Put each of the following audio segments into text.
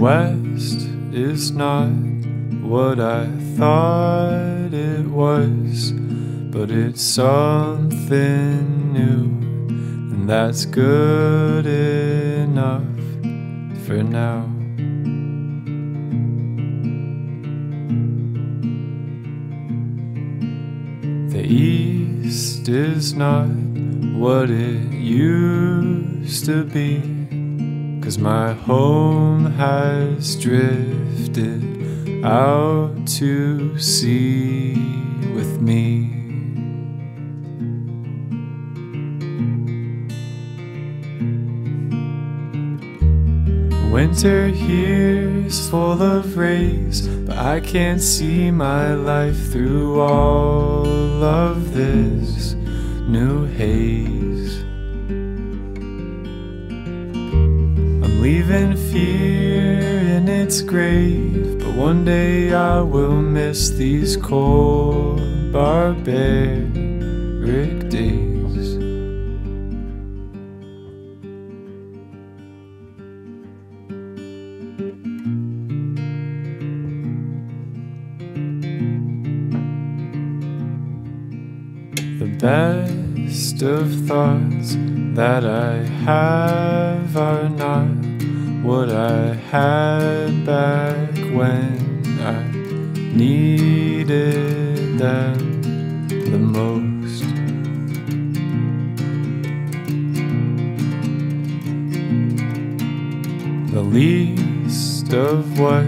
West is not what I thought it was, but it's something new, and that's good enough for now. The East is not what it used to be. Cause my home has drifted out to sea with me. Winter here's full of rays, but I can't see my life through all of this new haze. Leaving fear in its grave, but one day I will miss these cold barbaric days. The best of thoughts that I have are not what I had back when I needed them the most. The least of what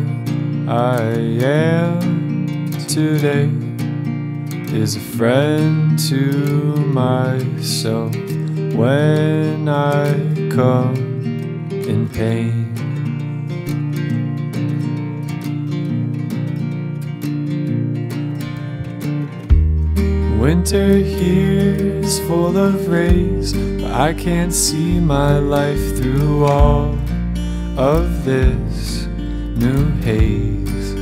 I am today is a friend to myself when I come in pain. Winter here's full of rays, but I can't see my life through all of this new haze.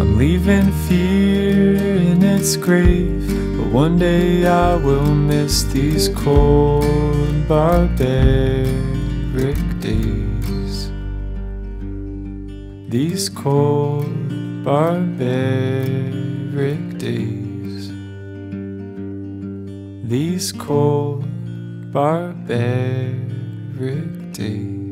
I'm leaving fear in its grave, one day I will miss these cold barbaric days. These cold barbaric days. These cold barbaric days.